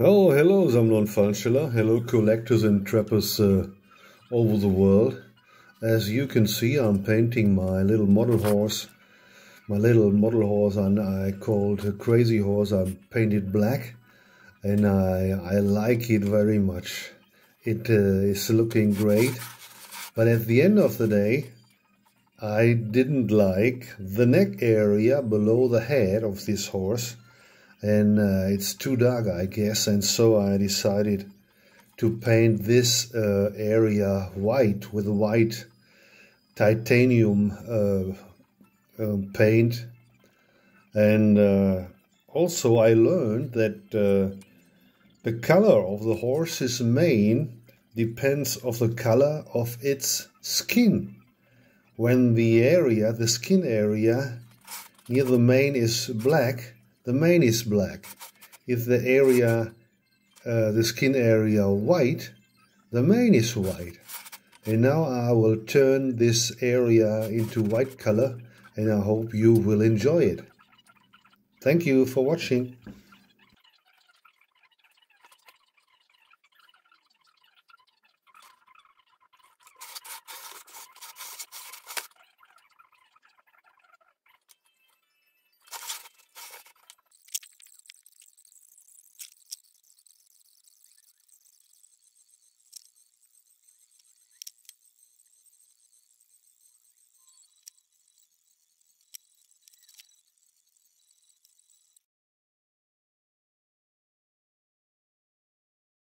Oh, hello, Fallsteller. Hello, collectors and trappers uh, over the world. As you can see, I'm painting my little model horse. My little model horse and I called Crazy Horse. I painted black and I, I like it very much. It uh, is looking great. But at the end of the day, I didn't like the neck area below the head of this horse and uh, it's too dark I guess. And so I decided to paint this uh, area white with white titanium uh, um, paint. And uh, also I learned that uh, the color of the horse's mane depends of the color of its skin. When the area the skin area near the mane is black the mane is black. If the area, uh, the skin area white, the mane is white. And now I will turn this area into white color and I hope you will enjoy it. Thank you for watching.